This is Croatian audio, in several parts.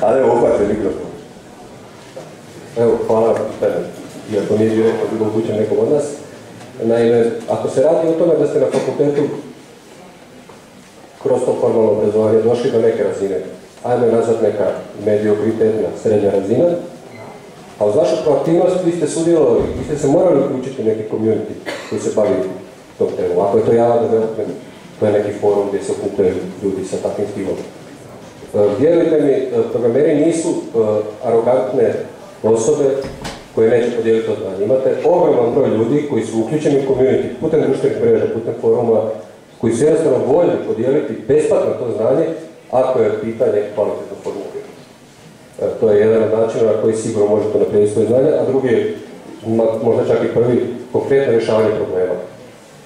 Ali evo, uhvate mikrofon. Evo, hvala pitanje. Iako nije direktno bilo upućen nekom od nas. Naime, ako se radi o tome da ste na fakultetu kroz to formalno obrazovanje došli do neke razine, ajmo je nazvat neka mediokritetna srednja razina, a uz vašu proaktivnost vi ste sudjelovali, vi ste se morali uključiti u neki community koji se bavi tom temu. Ako je to javan development, to je neki forum gdje se okupljaju ljudi sa takvim stilom. E, vjerujte mi, e, programeri nisu e, arogantne osobe koje neće podijeliti to znanje. Imate ogroman broj ljudi koji su uključeni u community, putem društvenih mreža, putem foruma, koji su jednostavno voljni podijeliti besplatno to znanje ako je pitanje kvalitetno formulirano. To je jedan od načina na koji sigurno možete naprijediti svoje znanje, a drugi je možda čak i prvi konkretno rješavanje problema.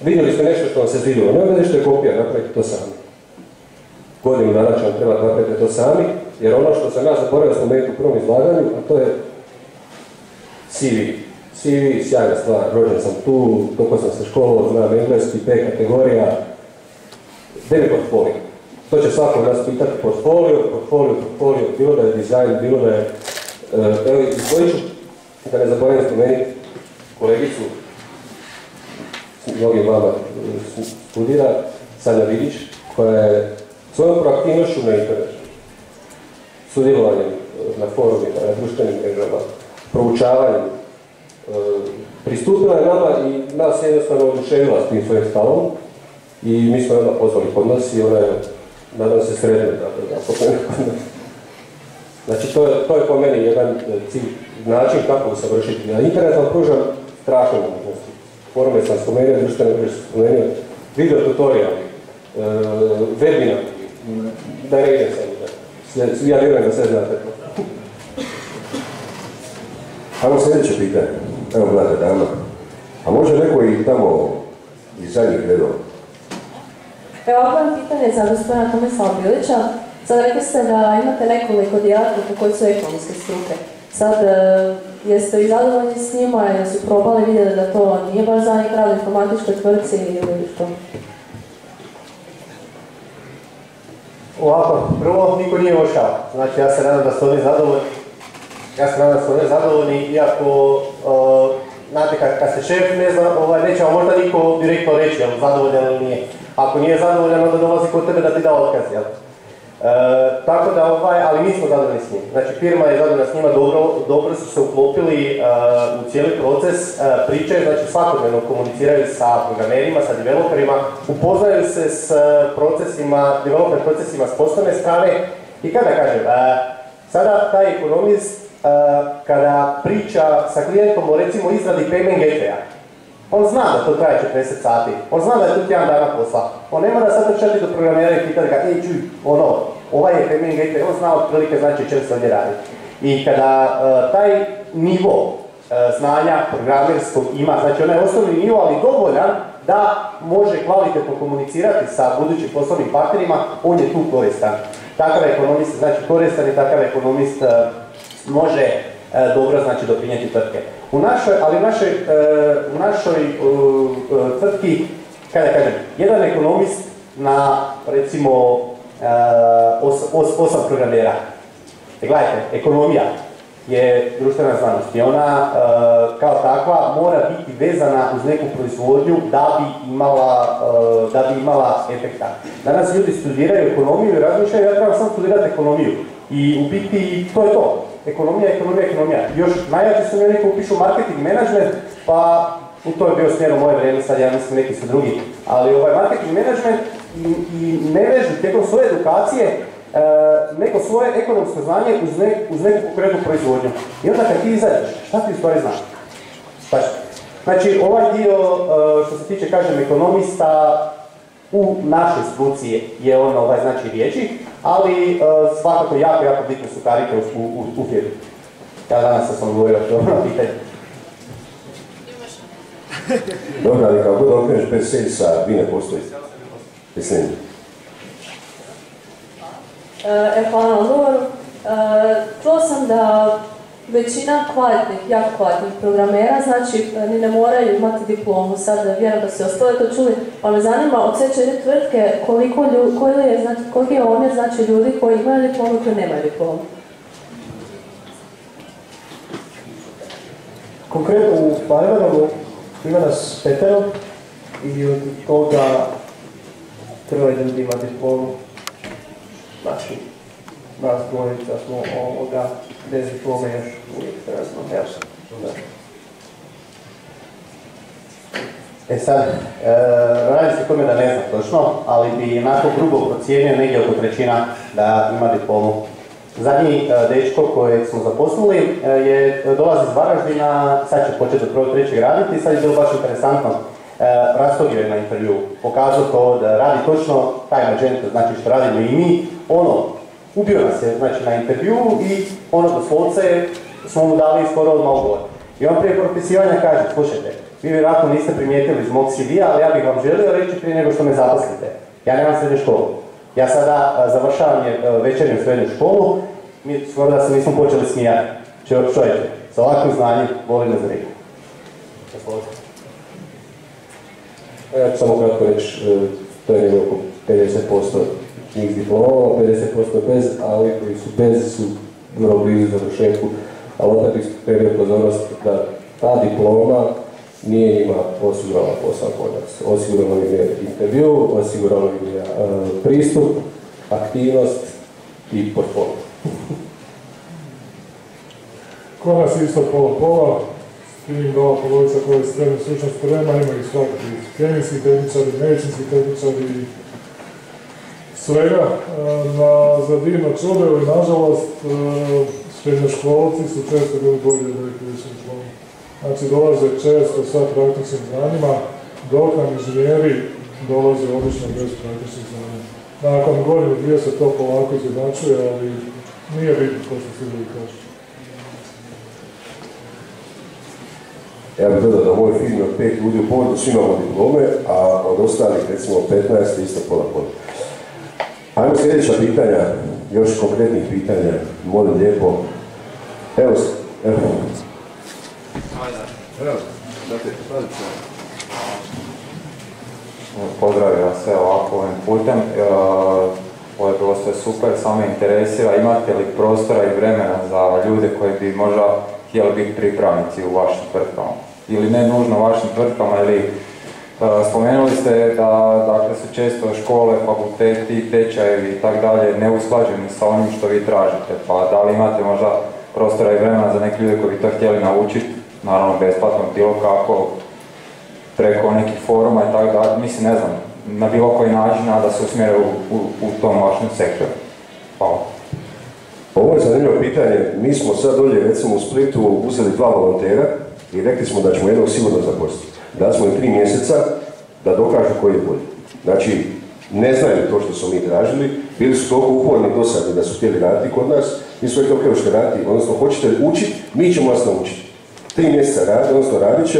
Vidjeli ste nešto što vam se zvidilo, ne što je kopija, napravite to sami. Godinu dana će vam trebati napraviti to sami, jer ono što sam ja zaboravio spomenuti u prvom izlaganju, a to je CV. CV, sjajna stvar, rođen sam tu, toliko sam se školovao, znam engleski, P kategorija, gdje mi portfolio? To će svako od nas pitati portfolio, portfolio, portfolio, bilo da je dizajn, bilo da je... Eh, evo, izvojit ću, da ne zaboravim spomenuti, kolegicu, mnogi vama eh, studira, Sanja Vidić, koja je svojom proaktivnošću na internetu, sudjelovanjem eh, na forumima, na društvenim mrežama, proučavanjem, pristupila je nama i nas jednostavno oduševila s tim svojim stavom i mi smo onda pozvali kod nas i ona je, nadam se, sretna da, da Znači, to je, to je po meni jedan e, cilj, način kako usavršiti. A internet vam pruža strašne mogućnosti. Forume sam spomenuo, društvene mreže sam spomenuo, video tutoriali, e, webinar, da ne idem sad. Ja vjerujem da sve znate. Ajmo sljedeće pitanje. Evo, gledajte, dama. A može neko i tamo iz zadnjih redova? Evo, ovako vam pitanje za gospodina Tomislava Bilića. Sad rekli ste da imate nekoliko djelatnika koji su ekonomske struke. Sad, e, jeste li zadovoljni s njima, su probali vidjeti da to nije baš za njih rad informatičkoj tvrtci ili što? Ovako, prvo, niko nije ošao. Znači, ja se nadam da su oni zadovoljni. Ja se nadam da su oni zadovoljni, iako, uh, znate, kad, kad se šef ne zna, ovaj, neće vam možda niko direktno reći, jel zadovoljan ili nije. Ako nije zadovoljan, onda dolazi kod tebe da ti da otkaz, jel? E, tako da, ovaj, ali mi smo zadovoljni s njim. Znači, firma je zadovoljna s njima, dobro, dobro su se uklopili e, u cijeli proces uh, priče, znači svakodnevno komuniciraju sa programerima, sa developerima, upoznaju se s procesima, developer procesima s poslovne strane i kada kažem, sada taj ekonomist kada priča sa klijentom o recimo izradi payment gatewaya, on zna da to traje 40 sati, on zna da je tu tjedan dana posla. On ne mora sad trčati do programera i pitati ga, ej čuj, ono, ovaj je payment gateway, on zna otprilike znači čemu se ovdje radi. I kada uh, taj nivo uh, znanja programerskog ima, znači onaj osnovni nivo, ali dovoljan da može kvalitetno komunicirati sa budućim poslovnim partnerima, on je tu koristan. Takav ekonomist, znači koristan i takav ekonomist uh, može dobro znači doprinijeti tvrtke. U našoj, ali u našoj, e, u našoj e, tvrtki, kada kažem, jedan ekonomist na recimo e, os, os, osam programera. E, gledajte, ekonomija je društvena znanost i ona kao takva mora biti vezana uz neku proizvodnju da bi imala, da bi imala efekta. Danas ljudi studiraju ekonomiju i razmišljaju ja trebam sam studirati ekonomiju i u biti to je to ekonomija, ekonomija, ekonomija. Još najjače su oni koji upišu marketing management, pa u to je bio smjer u moje vrijeme, sad ja mislim neki su drugi, ali ovaj marketing management i, i ne vežu tijekom svoje edukacije e, neko svoje ekonomsko znanje uz, ne, uz neku konkretnu proizvodnju. I onda kad ti izađeš, šta ti u stvari znaš? Znači, ovaj dio, e, što se tiče, kažem, ekonomista, u našoj struci je on ovaj, znači riječi, ali uh, svakako jako, jako bitne su karike u, u, u firmi. Ja danas sam govorio o tom pitanju. Dobro, ali kako da okreneš bez salesa, vi ne postoji. Mislim. E, e, hvala na odgovoru. E, čuo sam da većina kvalitnih, jako kvalitnih programera, znači e, ni ne moraju imati diplomu, sad vjerujem da se ostale to čuli, pa me zanima od sve četiri tvrtke koliko ljudi, koji je, znači, koliko je omjer znači ljudi koji imaju diplomu i koji nemaju diplomu. Konkretno u Pajvarovu ima nas petero i od toga troje ljudi ima diplomu. Znači, nas dvojica smo ovoga, bez diplome još uvijek trenutno. Da. E sad, e, radi se tome da ne znam točno, ali bi onako grubo procijenio negdje oko trećina da ima diplomu. Zadnji e, dečko kojeg smo zaposlili e, je dolazi iz Varaždina, sad će početi od prvog trećeg raditi sad je bilo baš interesantno. E, Rastogio je na intervju, pokazao to da radi točno taj Magento, znači što radimo i mi, ono, ubio nas je znači, na intervju i ono doslovce smo mu dali skoro odmah ugovor. I on prije propisivanja kaže, slušajte, vi vjerojatno niste primijetili iz mog CV-a, ali ja bih vam želio reći prije nego što me zaposlite. Ja nemam srednju školu. Ja sada završavam je večernju srednju školu, mi skoro da se nismo počeli smijati. Čovječe, sa ovakvim znanjem volim na zriku. Ja ću samo kratko reći, e, to je oko 50% njih diploma, 50% bez, ali koji su bez su vrlo blizu završetku, ali opet bih skrenuo pozornost da ta diploma nije njima osigurala posao kod nas. Osigurala im je intervju, osigurala im je e, pristup, aktivnost i portfolio. Kod nas isto pola pola, s tim da ova polovica koja je srednju stručnu sprema imaju svakakvi kemijski tehničari, medicinski tehničari i svega. E, na, za divno čudo nažalost e, srednjoškolci su često bili bolji od ovih su diplomi. Znači dolaze često sa praktičnim znanjima, dok nam inženjeri dolaze obično bez praktičnih znanja. Nakon godinu dvije se to polako izjednačuje, ali nije bitno ko što svi ljudi kažu. Ja bih dodao da u ovoj firmi od pet ljudi u povodu svi imamo diplome, a od ostalih recimo 15 isto pola pola. Ajmo sljedeća pitanja, još konkretnih pitanja, molim lijepo. Evo, evo. Evo, Pozdravljam sve ovako ovim putem. E, ovo je bilo sve super, samo me interesira imate li prostora i vremena za ljude koji bi možda htjeli biti pripravnici u vašim tvrtkama? Ili ne nužno vašim tvrtkama, ili e, spomenuli ste da dakle, su često škole, fakulteti, tečajevi i tako dalje neusklađeni sa onim što vi tražite, pa da li imate možda prostora i vremena za neke ljude koji bi to htjeli naučiti, naravno besplatno, bilo kako, preko nekih foruma i tako da, mislim, ne znam, na bilo koji način, a da se usmjere u, u, u tom vašem sektoru. Hvala. Ovo je zanimljivo pitanje. Mi smo sad dolje, recimo u Splitu, uzeli dva volontera i rekli smo da ćemo jednog sigurno zaposliti. Da smo im tri mjeseca da dokažu koji je bolji. Znači, ne znaju to što su mi tražili, bili su toliko uporni dosadni da su htjeli raditi kod nas, mi smo rekli, ok, raditi, odnosno hoćete učiti, mi ćemo vas naučiti. Tri mjeseca radi, odnosno radit će,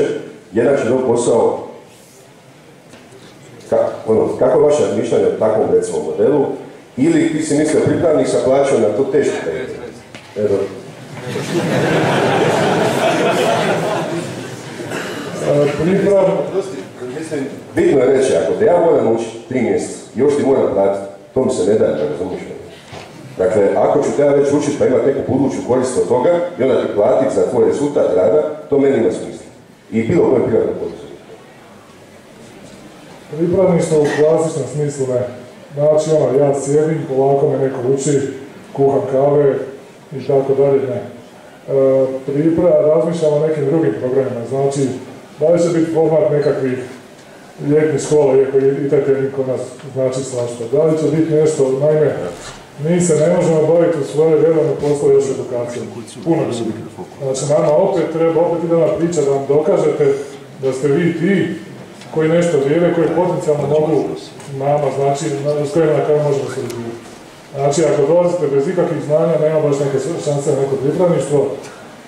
jedan će dobiti posao kako, ono, kako je vaše razmišljanje o takvom recimo modelu? Ili ti si mislio pripravnik sa plaćom na to teško Evo. Priprav, Mislim, bitno je reći, ako te ja moram učiti tri mjeseca, još ti moram platiti, to mi se ne daje, da razumiješ. Dakle, ako ću te ja već učiti pa imati neku buduću korist od toga i onda ti platiti za tvoj rezultat rada, to meni ima smisla. I bilo koje privatno poduzetnik. pripravništvo u klasičnom smislu ne. Znači ono, ja sjedim, polako me neko uči, kuham kave i tako dalje, ne. E, razmišljam o nekim drugim programima, znači da li će biti format nekakvih ljetnih škola, iako i taj nas znači svašta. Da li će biti nešto, naime, mi se ne možemo baviti u svoje redovne poslove još edukacijom. Puno ljudi. Znači nama opet treba, opet ona priča da vam dokažete da ste vi ti koji nešto vrijede, koji potencijalno mogu nama, znači, s kojima na kraju možemo surađivati. Znači, ako dolazite bez ikakvih znanja, nema baš neke šanse na neko pripravništvo.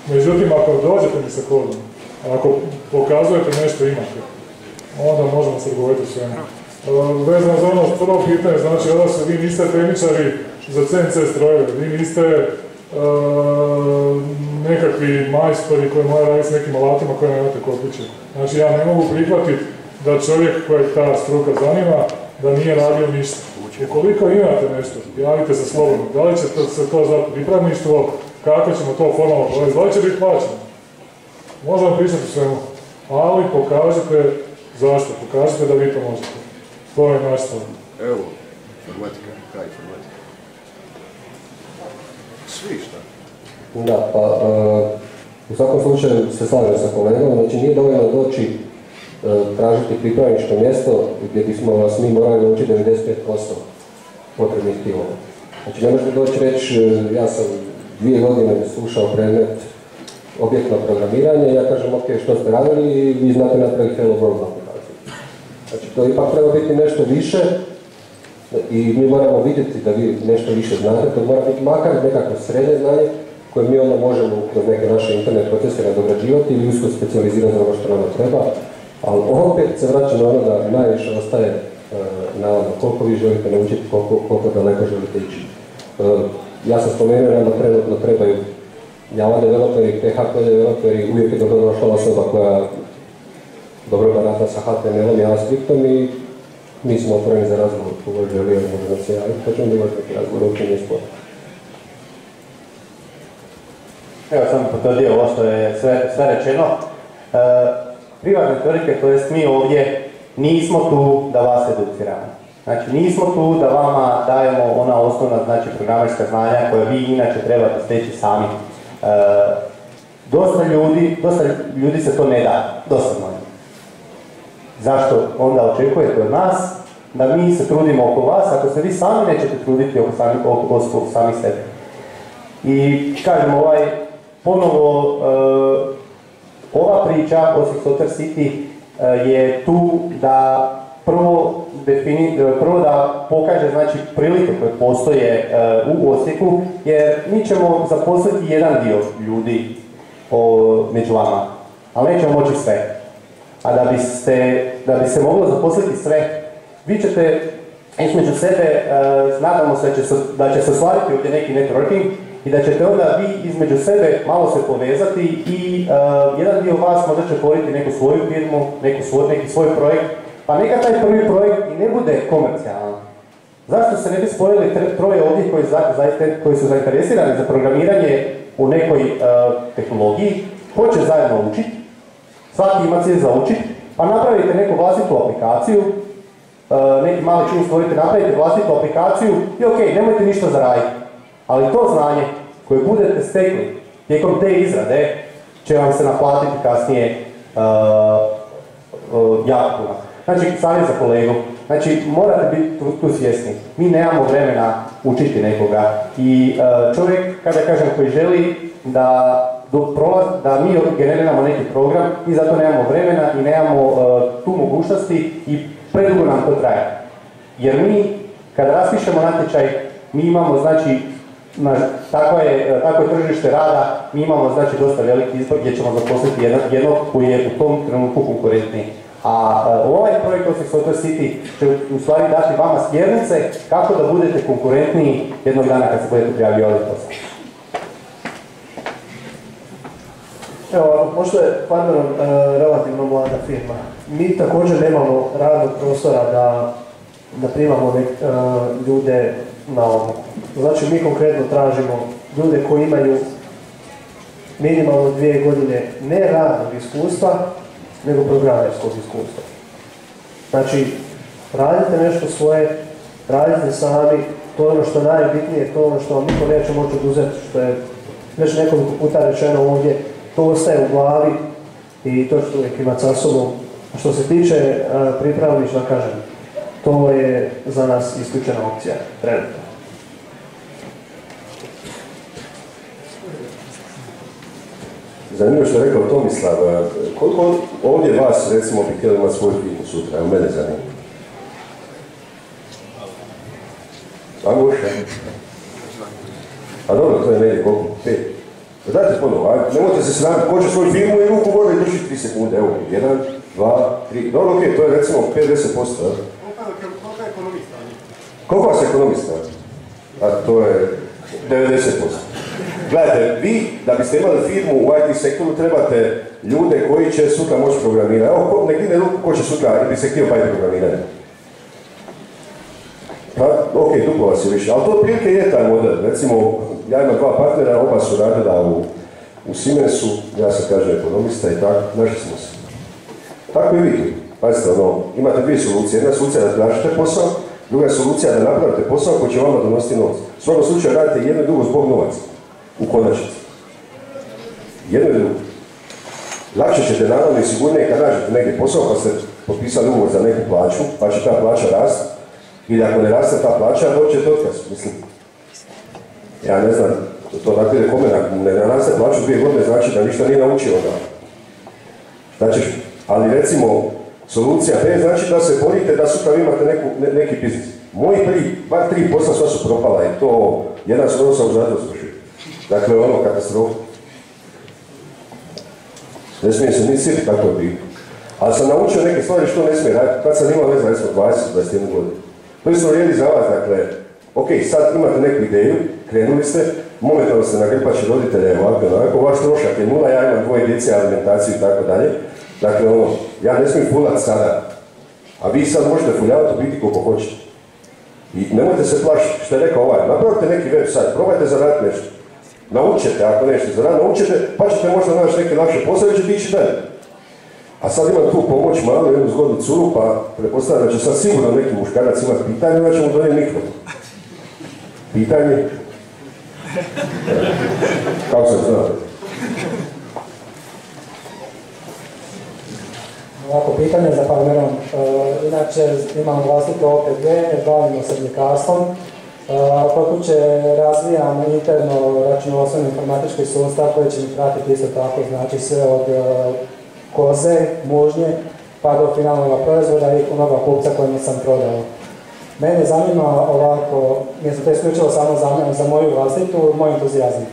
Međutim, ako dođete mi sa kodom, ako pokazujete nešto imate, onda možemo se govoriti o svemu. E, Vezano za ono prvo pitanje, znači, onda se vi niste tehničari za CNC strojeve, vi niste e, nekakvi majstori koji moraju raditi s nekim alatima koje nemate kod kuće. Znači, ja ne mogu prihvatiti da čovjek kojeg ta struka zanima, da nije radio ništa. Ukoliko imate nešto, javite se slobodno. Da li će to, se to zvati pripravništvo, kako ćemo to formalno provesti, da li će biti plaćeno? Možemo pričati svemu, ali pokažite zašto, pokažite da vi to možete. To je naš stav. Evo, informatika, kaj informatika? Svi šta? Da, pa e, u svakom slučaju se slažem sa kolegom, znači nije dovoljno doći e, tražiti pripravničko mjesto gdje bismo vas mi morali naučiti 95% potrebnih timova. Znači ne možete doći reći, e, ja sam dvije godine slušao predmet objektno programiranje, ja kažem ok, što ste radili i vi znate napraviti Hello World aplikaciju. Znači to ipak treba biti nešto više i mi moramo vidjeti da vi nešto više znate, to mora biti makar nekakvo srednje znanje koje mi onda možemo kroz neke naše internet procese nadograđivati ili usko specijalizirati za ono što nama treba. Ali opet se vraća na ono da najviše ostaje e, na ono koliko vi želite naučiti, koliko, koliko daleko želite ići. E, ja sam spomenuo da trenutno trebaju Java developeri, PHP developeri, uvijek je dobro došla osoba koja dobro barata sa HTML-om i JavaScriptom i mi smo otvoreni za razgovor, kogo želio, može nam se javiti, pa ćemo da imati neki razgovor, uopće nije sporo. Evo sam potvrdio ovo što je sve, sve rečeno. E, privatne tvrtke, to jest mi ovdje, nismo tu da vas educiramo. Znači nismo tu da vama dajemo ona osnovna znači, programerska znanja koja vi inače trebate steći sami. E, dosta ljudi, dosta ljudi se to ne da, dosta manje. Zašto onda očekujete od nas da mi se trudimo oko vas, ako se vi sami nećete truditi oko sami, oko, oko sami sebe. I kažem, ovaj, ponovo, e, ova priča Osijek Software City e, je tu da prvo, defini, e, prvo da pokaže znači, prilike koje postoje e, u Osijeku, jer mi ćemo zaposliti jedan dio ljudi o, među vama, ali nećemo moći sve. A da, biste, da bi se moglo zaposliti sve, vi ćete između sebe, nadamo se da će se, da će se ostvariti ovdje neki networking i da ćete onda vi između sebe malo se povezati i jedan dio vas možda će otvoriti neku svoju firmu, neku svoj, neki svoj projekt, pa neka taj prvi projekt i ne bude komercijalan. Zašto se ne bi spojili troje ovdje koji, za, koji su zainteresirani za programiranje u nekoj tehnologiji, hoće zajedno učiti, svaki ima cilj za učiti, pa napravite neku vlastitu aplikaciju, neki mali čin stvorite, napravite vlastitu aplikaciju i ok, nemojte ništa zaraditi. Ali to znanje koje budete stekli tijekom te izrade će vam se naplatiti kasnije uh, jako puno. Znači, savjet za kolegu. Znači, morate biti tu, svjesni. Mi nemamo vremena učiti nekoga. I uh, čovjek, kada kažem, koji želi da da mi generiramo neki program, i zato nemamo vremena i nemamo tu mogućnosti i predugo nam to traje. Jer mi, kada raspišemo natječaj, mi imamo, znači, na, tako, je, tako tržište rada, mi imamo znači dosta veliki izbor gdje ćemo zaposliti jednog, jednog koji je u tom trenutku konkurentniji. A ovaj projekt Osijek Software City će u stvari dati vama smjernice kako da budete konkurentniji jednog dana kad se budete prijavljivali posao. Evo, možda je Pandoron uh, relativno mlada firma. Mi također nemamo radnog prostora da, da primamo uh, ljude na ovu. Znači mi konkretno tražimo ljude koji imaju minimalno dvije godine ne radnog iskustva, nego programerskog iskustva. Znači, radite nešto svoje, radite sami, to je ono što je najbitnije, to je ono što vam niko neće moći oduzeti, što je već nekoliko puta rečeno ovdje, to ostaje u glavi i to što uvijek imati sa sobom. Što se tiče pripravništva, kažem, to je za nas isključena opcija, trenutno. Zanimljivo što je rekao Tomislav, koliko ovdje vas recimo bi htjeli imati svoju firmu sutra, evo mene zanima. A može? A dobro, to je negdje koliko? Pet? Pa dajte ponovo, nemojte se sramiti, će svoju firmu i ruku gore i drži 3 sekunde, evo, jedan, dva, tri, dobro, okej, to je recimo 50%, jel? Koliko je ekonomista? Koliko vas ekonomista? A to je 90%. Gledajte, vi da biste imali firmu u IT sektoru trebate ljude koji će sutra moći programirati. Evo, nek ne ruku ko će sutra bi se htio baviti programiranje. Pa, ok, duplo vas je više, ali to otprilike je taj model. Recimo, ja imam dva partnera, oba su radila u u Siemensu, ja sam kažem ekonomista i tako, našli smo se. Tako i vi. Pazite, ono, imate dvije solucije. Jedna solucija da tražite posao, druga je solucija da napravite posao koji će vama donositi novac. U svakom slučaju radite jedno i drugo zbog novaca. U konačnici. Jedno i drugo. Lakše ćete naravno i sigurnije kad nađete negdje posao pa ste potpisali ugovor za neku plaću, pa će ta plaća rast. Ili ako ne raste ta plaća, doće otkaz. Mislim, ja ne znam, to dakle ide kome, ako ne naraste plaću dvije godine, znači da ništa nije naučio onda. Znači, ali recimo, solucija B znači da se borite da sutra imate neku, ne- neki biznis. Moji tri, bar tri posla sva su propala i to, jedan skoro sam u zatvor svršio. Dakle, ono, katastrofa. Ne smije se ni kako je bilo. Ali sam naučio neke stvari što ne smije raditi, kad sam imao, ne znam, recimo 20-21 godinu. To isto vrijedi za vas, dakle, ok, sad imate neku ideju, krenuli ste, momentalno ste na grpači roditelja, ovako, onako, vaš trošak je nula, ja imam dvoje djece, alimentaciju i tako dalje. Dakle, ono, ja ne smijem fulat sada, a vi sad možete fuljavati u biti koliko hoćete. I nemojte se plašiti, što je rekao ovaj, napravite neki web sajt, probajte zaraditi nešto. Naučite, ako nešto zaraditi, naučite, pa ćete možda naći neke lakše posao i ćete ići. A sad imam tu pomoć malu, jednu zgodnu curu, pa pretpostavljam da će sad sigurno neki muškarac imati pitanje, onda ćemo donijeti mikrofon. Pitanje? Kako sam znao? Ovako, pitanje za Palmerom. E, inače, imam vlastito OPG, bavimo se mljekarstvom. E, kod kuće razvijam interno računovodstveno informatički sustav koji će mi pratiti isto tako, znači sve od e, koze, mužnje, pa do finalnog proizvoda i onoga kupca kojemu sam prodao. Mene zanima ovako, mislim to isključivo samo za moju vlastitu, moj entuzijazam.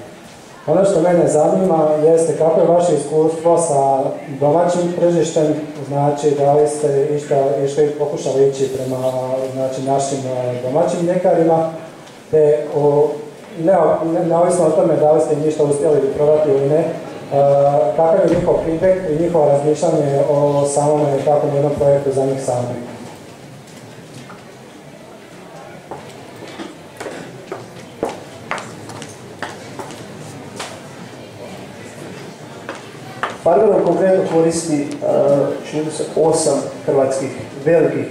Ono što mene zanima jeste kako je vaše iskustvo sa domaćim tržištem, znači da li ste išta, išli pokušali ići prema znači, našim a, domaćim mljekarima, te o, neo- ne, neovisno o tome da li ste ništa uspjeli prodati ili ne, a, kakav je njihov feedback i njihovo razmišljanje o samom takvom jednom projektu za njih samih. Farmerom konkretno koristi, uh, čini se, osam hrvatskih velikih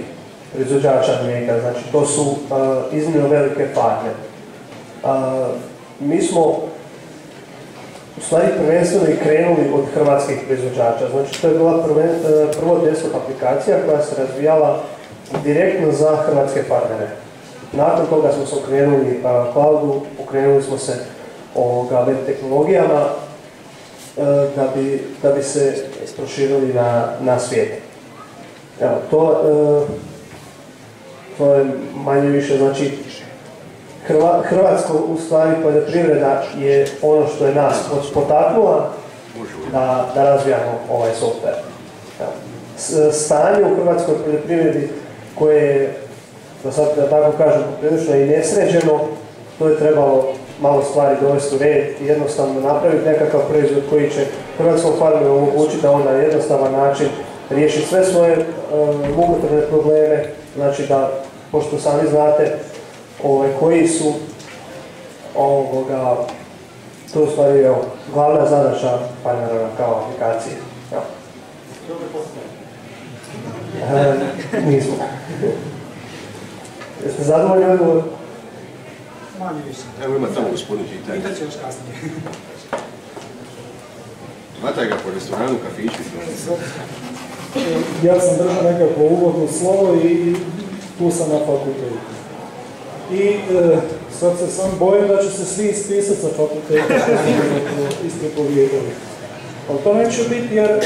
proizvođača mlijeka, znači to su uh, iznimno velike farme. Uh, mi smo u stvari prvenstveno i krenuli od hrvatskih proizvođača, znači to je bila prvo desktop aplikacija koja se razvijala direktno za hrvatske farmere. Nakon toga smo se okrenuli cloudu, okrenuli smo se ovoga, web tehnologijama, e, da bi, da bi se proširili na, na svijet. Evo, to, e, to je manje više, znači, Hrva, Hrvatsko u stvari poljoprivreda je ono što je nas potaknula da, da razvijamo ovaj software. Stanje u hrvatskoj poljoprivredi koje je, da sad da tako kažem, prilično i nesređeno, to je trebalo malo stvari dovesti u red i jednostavno napraviti nekakav proizvod koji će hrvatskom farmeru omogućiti da on na jednostavan način riješi sve svoje e, mukotrpne probleme, znači da, pošto sami znate, ovaj, koji su ovoga, to je stvari evo, glavna zadaća farmera kao aplikacije. Evo. E, nismo. Jeste zadovoljni odgovor? Manje više. Evo ima tamo gospodin pitanje. Ću još kasnije. Mataj ga po restoranu, kafiću. ja sam držao nekako uvodno slovo i tu sam na fakultetu. I e, sad se sam bojim da će se svi ispisati sa fakulteta što smo isprepovijedali. Ali to neće biti jer e,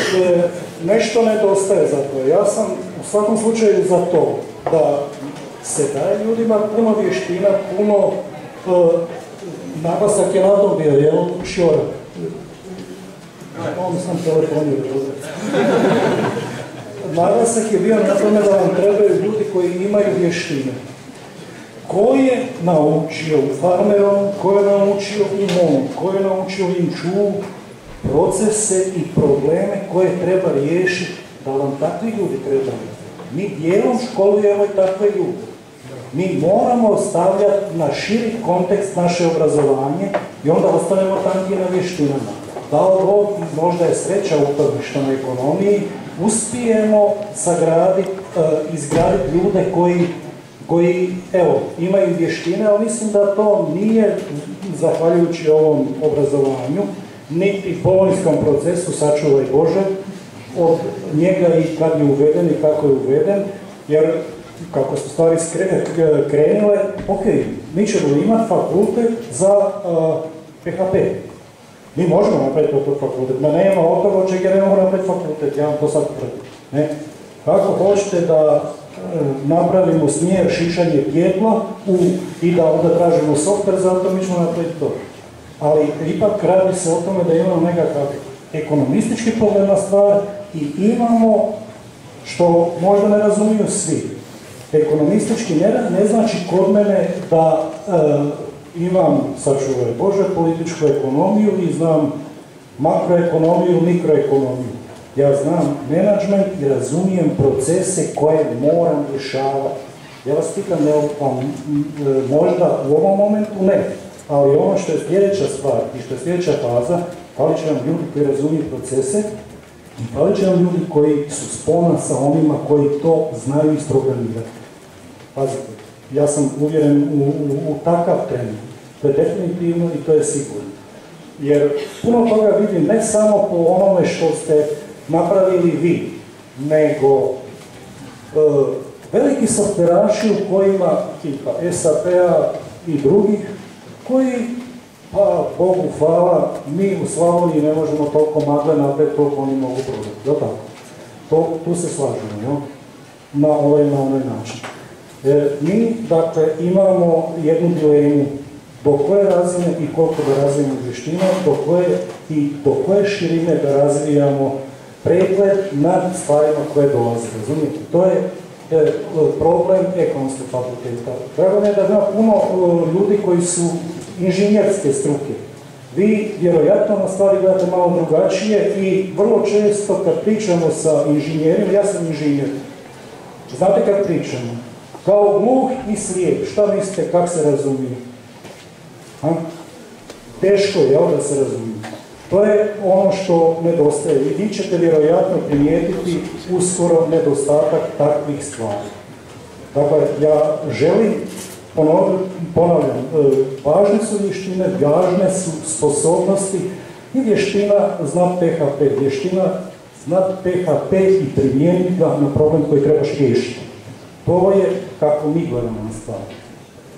nešto nedostaje za to. Ja sam u svakom slučaju za to da se daje ljudima puno vještina, puno e, naglasak je na tom bio, jel, šjora. On sam telefonirao. Naglasak je bio na tome da vam trebaju ljudi koji imaju vještine. Ko je naučio farmerom, ko je naučio imom, ko je naučio inču, procese i probleme koje treba riješiti, da vam takvi ljudi trebaju. Mi dijelom školujemo i takve ljude. Mi moramo stavljati na širi kontekst naše obrazovanje i onda ostanemo tanki na vještinama. dao Bog i možda je sreća uporišta na ekonomiji, uspijemo sagraditi, e, izgraditi ljude koji, koji evo, imaju vještine, ali mislim da to nije zahvaljujući ovom obrazovanju, niti bolonjskom procesu, sačuvaj Bože, od njega i kad je uveden i kako je uveden, jer kako su stvari skre- krenule, ok, mi ćemo imati fakultet za PHP. Mi možemo napraviti fakultet, ma nema od toga od čega ne mogu napraviti fakultet, ja vam to sad tvrdim. Ne? Kako hoćete da e, napravimo smjer šišanje pjetla u, i da onda tražimo software za to, mi ćemo napraviti to. Ali ipak radi se o tome da imamo nekakav ekonomistički pogled na stvar i imamo što možda ne razumiju svi. Ekonomistički ne, ne znači kod mene da e, imam, sačuvaj Bože, političku ekonomiju i znam makroekonomiju, mikroekonomiju. Ja znam menadžment i razumijem procese koje moram rješavati. Ja vas pitam, ne, pa, možda u ovom momentu ne, ali ono što je sljedeća stvar i što je sljedeća faza, ali će vam ljudi koji razumiju procese i fali će vam ljudi koji su spona sa onima koji to znaju isprogramirati. Pazite, ja sam uvjeren u, takav trend. To je definitivno i to je sigurno. Jer puno toga vidim ne samo po onome što ste napravili vi, nego e, veliki softveraši u kojima, tipa SAP-a i drugih, koji, pa Bogu hvala, mi u Slavoniji ne možemo toliko magle napraviti koliko oni mogu prodati. To, tu se slažemo, no? na ovaj na onaj način. E, mi, dakle, imamo jednu dilemu do koje razine i koliko da razvijemo vještine, do koje i do koje širine da razvijamo pregled nad stvarima koje dolaze, razumijete? To je e, problem ekonomskog fakulteta. Drago mi je da zna puno e, ljudi koji su inženjerske struke. Vi vjerojatno na stvari gledate malo drugačije i vrlo često kad pričamo sa inženjerima, ja sam inženjer, znate kad pričamo? Kao gluh i slijep, šta mislite, kak se razumije? Ha? Teško je, jel, da se razumije? To je ono što nedostaje i vi ćete vjerojatno primijetiti uskoro nedostatak takvih stvari. Dakle, ja želim, ponavljam, e, važne su vještine, važne su sposobnosti i vještina znat PHP, vještina znat PHP i primijeniti ga na problem koji trebaš riješiti. To je kako mi gledamo na stvari.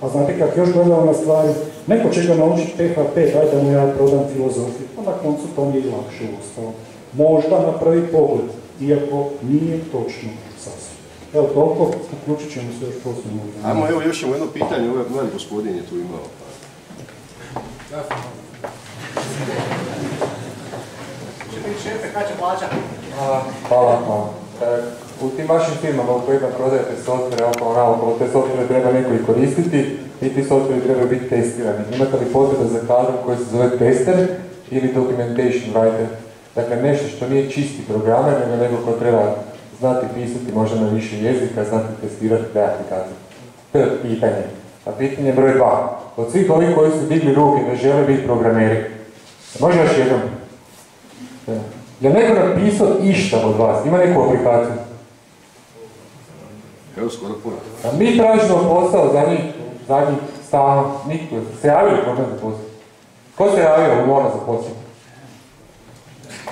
A znate kako još gledamo na stvari? Neko će ga naučiti PHP, daj da mu ja prodam filozofiju. Pa na koncu to mi je lakše ustalo. Možda na prvi pogled, iako nije točno sasvim. Evo toliko, uključit ćemo se još posljedno. Ajmo, evo još imamo jedno pitanje, ovaj mladi gospodin je tu imao. Šefe, kad će plaća? Hvala, hvala. U tim vašim firmama u kojima prodajete softvere oko naokolo, te softvere treba neko i koristiti i ti softveri trebaju biti testirani. Imate li potrebe za kadrom koji se zove tester ili documentation writer? Dakle, nešto što nije čisti programer, nego neko ko treba znati pisati možda na više jezika, znati testirati te aplikacije. To je pitanje. A pitanje broj dva. Od svih ovih koji su digli ruke da žele biti programeri, može još jednom? Je neko napisao išta od vas? Ima neku aplikaciju? Evo skoro puno. A mi tražimo posao zadnjih, zadnjih stalno, niko. Se javio kod nas za posao? Ko se javio u mora za posao?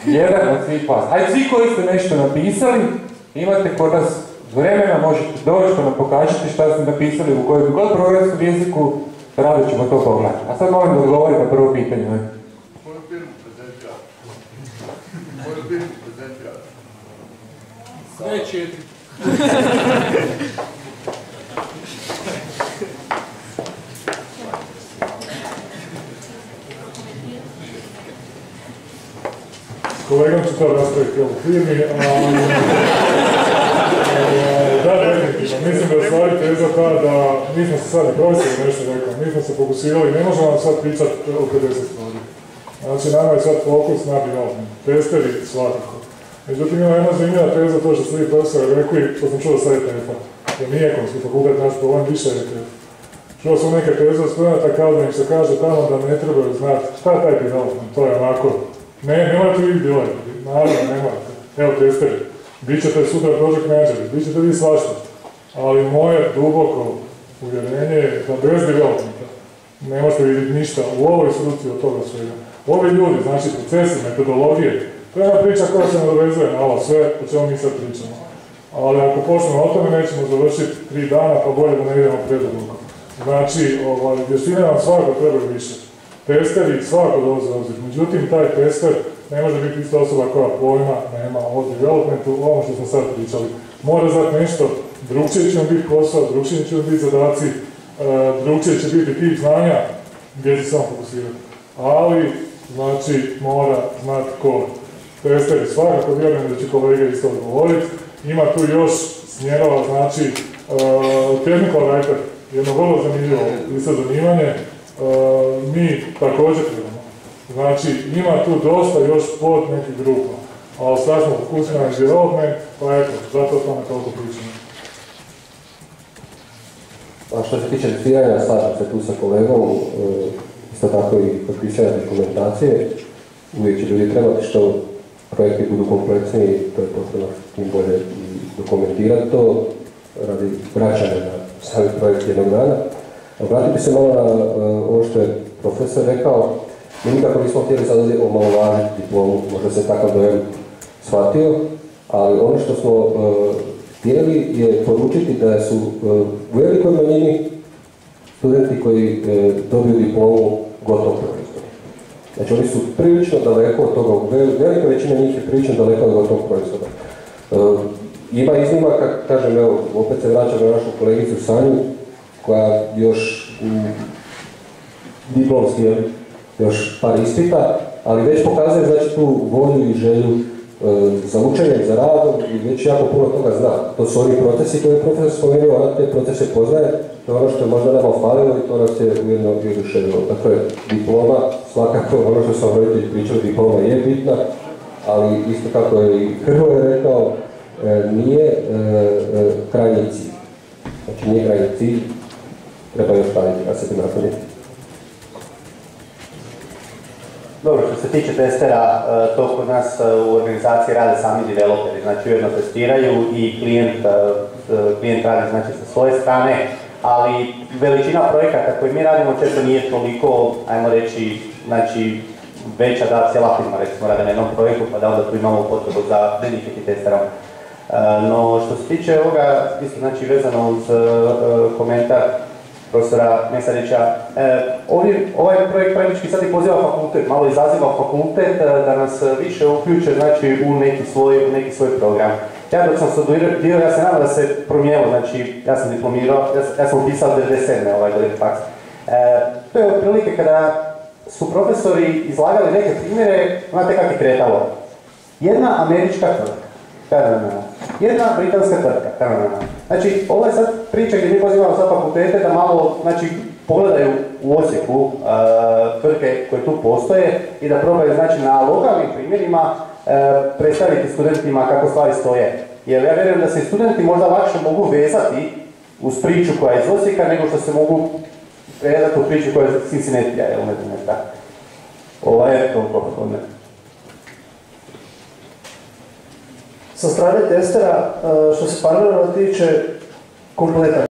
Jedan od svih vas. Ajde, svi koji ste nešto napisali, imate kod nas vremena, možete doći pa nam pokažete šta ste napisali u kojem god programskom jeziku, rado ćemo to pogledati. A sad molim da odgovorim na prvo pitanje. Ne? Moju firmu prezentira. Moju firmu prezentira. Sve četiri. Kolegom ću to raspraviti u firmi, ali... Da, definitivno. Mislim da je stvari teza ta da mi smo se sad i profesor nešto rekao, mi smo se fokusirali, ne možemo vam sad pričati o 50 stvari. Znači, nama je sad fokus na development, testeri svakako. Međutim, ima jedna zanimljiva teza, to što ste vi profesor rekli, to sam čuo sa ETF-a. Da nije ekonomski fakultet naš problem, više je. Čuo sam neke teze od studenta kao da im se kaže tamo da ne trebaju znati šta taj development, to je onako Ne, ne morate vi dilati, naravno ne morate. Evo testeri, bit ćete sutra project manageri, bit ćete vi svašta. Ali moje duboko uvjerenje je da bez developmenta ne možete vidjeti ništa u ovoj struci od toga svega. Ovi ljudi, znači procesi, metodologije, to je jedna priča koja se nadovezuje na ovo sve o čemu mi sad pričamo. Ali ako počnemo o tome, nećemo završiti tri dana, pa bolje da ne idemo predobno. Znači, ovaj, vještine nam svako trebaju više. Testeri svako dolaze. Međutim, taj tester ne može biti ista osoba koja pojma nema o developmentu, ono što smo sad pričali. Mora znati nešto, drugčije će vam biti posao, drugčije će biti zadaci, e, drugčije će biti tip znanja, gdje će samo fokusirati. Ali, znači, mora znati ko testeri svakako vjerujem da će kolege isto odgovoriti. Ima tu još smjerova, znači, uh, technical writer, jedno vrlo zanimljivo isto zanimanje, uh, mi također trebamo. Znači, ima tu dosta još pod nekih grupa, ali sad smo fokusirani na development, pa eto, zato smo toliko pričamo. A što se tiče testiranja, slažem se tu sa kolegom, e, isto tako i potpisanja dokumentacije. Uvijek će ljudi trebati što projekti budu kompleksniji, to je potrebno tim bolje i dokumentirati to radi vraćanja na sami projekt jednog dana. Vratio bi se malo na e, ovo što je profesor rekao. Mi nikako nismo htjeli sad ovdje omalovažiti diplomu, možda se takav dojem shvatio, ali ono što smo e, htjeli je poručiti da su e, u velikoj manjini studenti koji dobiju diplomu gotov proizvod. Znači oni su prilično daleko od toga, velika većina njih je prilično daleko od gotovog proizvoda. Ima iznimaka, kažem, evo, opet se vraćam na našu kolegicu Sanju, koja još diplomski, još par ispita, ali već pokazuje znači tu volju i želju e, za učenjem, za radom i već jako puno toga zna. To su oni procesi koje je profesor spomenuo, ona te procese poznaje, ono što je možda nama falilo i to nas je ujedno i oduševilo. Dakle, diploma, svakako ono što sam roditelji pričali, diploma je bitna, ali isto kako je i Hrvoje rekao, e, nije e, krajnji cilj. Znači nije krajnji cilj, treba još raditi na sebi napraviti. Dobro, što se tiče testera, e, to kod nas e, u organizaciji rade sami developeri, znači ujedno testiraju i klijent, e, klijent radi znači sa svoje strane, ali veličina projekata koje mi radimo često nije toliko, ajmo reći, znači veća da cijela firma recimo rade na jednom projektu pa da onda tu imamo potrebu za dedicated testerom. No što se tiče ovoga, isto znači vezano uz komentar profesora Mesarića. E, ovaj projekt praktički sad i poziva fakultet, malo izaziva fakultet e, da nas više uključe znači, u neki svoj, program. Ja dok sam studirao, ja se nadam da se promijenilo, znači ja sam diplomirao, ja, sam upisao 97. ovaj godin faks. E, to je otprilike kada su profesori izlagali neke primjere, znate kako je kretalo. Jedna američka tvrtka, jedna britanska tvrtka, Znači, ovo je sad priča gdje mi pozivamo sad fakultete da malo, znači, pogledaju u Osijeku uh, tvrtke koje tu postoje i da probaju, znači, na lokalnim primjerima uh, predstaviti studentima kako stvari stoje. Jer ja vjerujem da se studenti možda lakše mogu vezati uz priču koja je iz Osijeka nego što se mogu vezati u priču koja je iz Cincinnati, jel ne znam tako. Ovo je Sa strane testera, što se panela tiče, kompletan